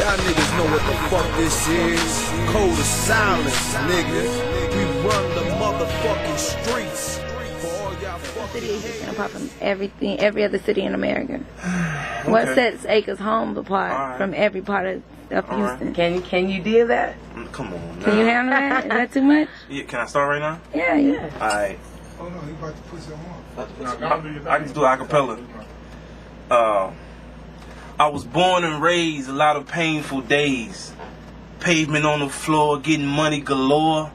Y'all niggas know what the fuck this is. Code of silence, nigga. We run the motherfucking streets. For all y'all fucking city is haters. gonna from everything, every other city in America. What sets Acres home apart Alright. from every part of, of Alright. Houston? Can you can you deal that? Mm, Come on, now. Can you handle that? Is that too much? Yeah, can I start right now? Yeah, yeah. All right. Oh no, he about to put some on. I can do acapella. Uh, I was born and raised a lot of painful days. Pavement on the floor, getting money galore.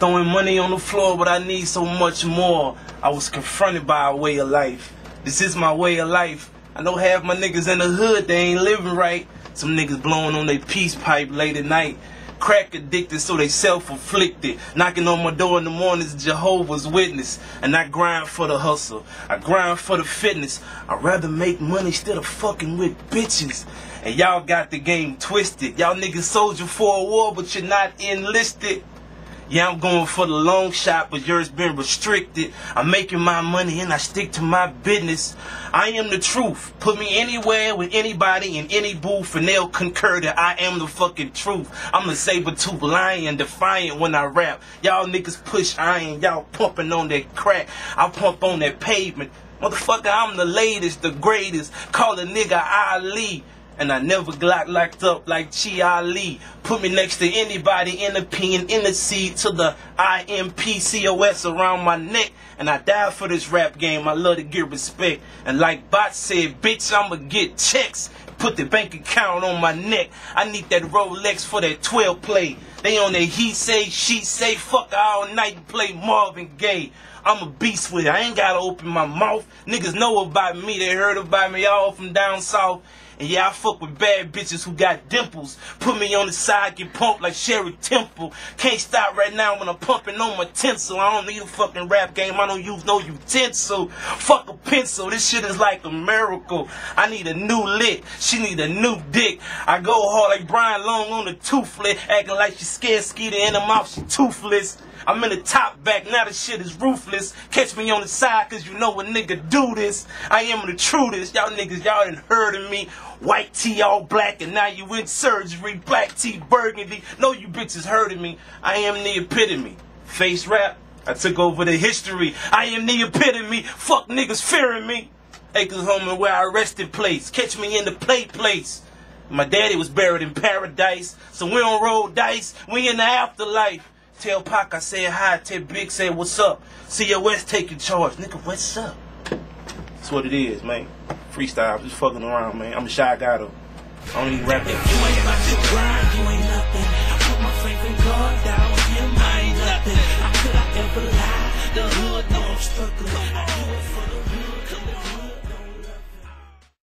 Throwing money on the floor, but I need so much more. I was confronted by a way of life. This is my way of life. I know half my niggas in the hood, they ain't living right. Some niggas blowing on their peace pipe late at night. Crack addicted, so they self-afflicted. Knocking on my door in the mornings, Jehovah's Witness. And I grind for the hustle. I grind for the fitness. I'd rather make money instead of fucking with bitches. And y'all got the game twisted. Y'all niggas soldier for a war, but you're not enlisted. Yeah, I'm going for the long shot, but yours been restricted. I'm making my money and I stick to my business. I am the truth. Put me anywhere with anybody in any booth and they'll concur that I am the fucking truth. I'm a saber-tooth lion, defiant when I rap. Y'all niggas push iron, y'all pumping on that crack. I pump on that pavement. Motherfucker, I'm the latest, the greatest. Call a nigga Ali. And I never got locked up like Chi Ali. Put me next to anybody in the P and in the C to the IMPCOS around my neck. And I die for this rap game. I love to get respect. And like Bot said, bitch, I'ma get checks. Put the bank account on my neck. I need that Rolex for that 12 play. They on that he say, she say, fuck all night and play Marvin Gaye. I'm a beast with it. I ain't gotta open my mouth. Niggas know about me. They heard about me all from down south. And yeah, I fuck with bad bitches who got dimples. Put me on the side, get pumped like Shirley Temple. Can't stop right now when I'm pumping on my tinsel. I don't need a fucking rap game. I don't use no utensil. Fuck a pencil. This shit is like a miracle. I need a new lick. She need a new dick. I go hard like Brian Long on the toothless, acting like she scared skeeter in the mouth. She toothless. I'm in the top back, now the shit is ruthless. Catch me on the side, cause you know a nigga do this. I am the truest. Y'all niggas, y'all done heard of me. White tee all black, and now you in surgery. Black tee burgundy. Know you bitches heard of me. I am the epitome. Face rap, I took over the history. I am the epitome. Fuck niggas fearing me. Acres home and where I rested place. Catch me in the play place. My daddy was buried in paradise, so we don't roll dice. We in the afterlife. Tell Pac I said hi. Tell Big say what's up. COS taking charge. Nigga, what's up? That's what it is, man. Freestyle, just fucking around, man. I'm a shy guy though. I don't even rap that. motherfucker.